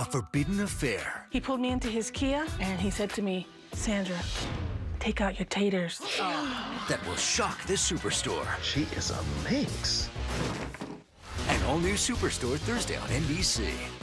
a forbidden affair. He pulled me into his Kia and he said to me, Sandra, take out your taters. that will shock this superstore. She is a minx. An all new Superstore Thursday on NBC.